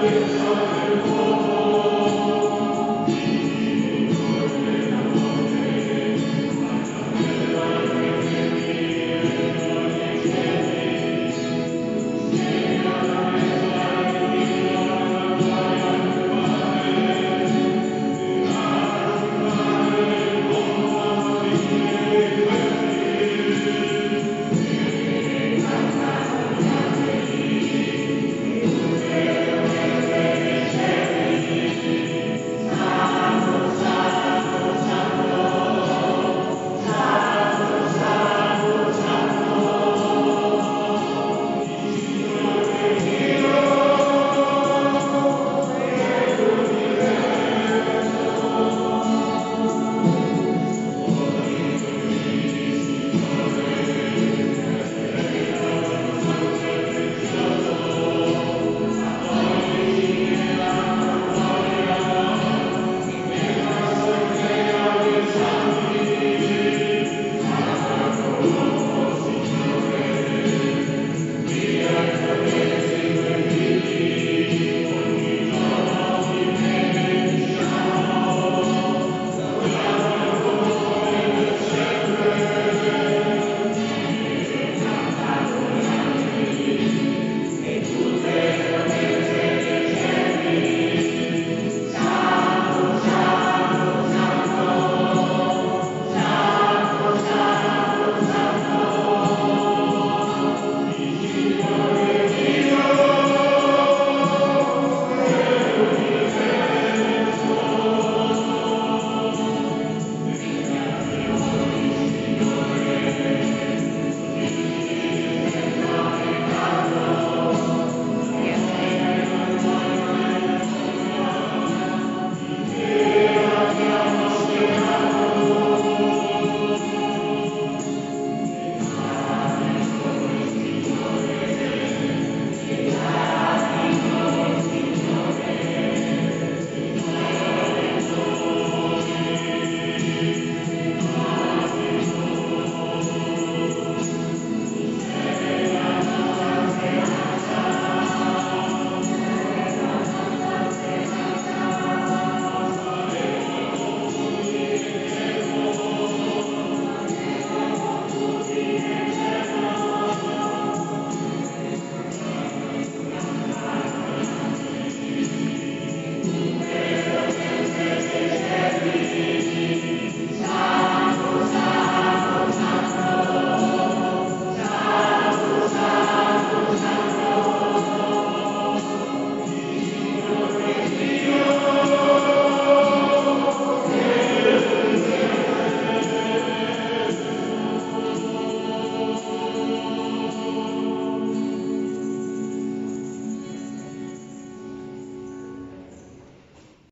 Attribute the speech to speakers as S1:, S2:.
S1: Deus, ó Deus.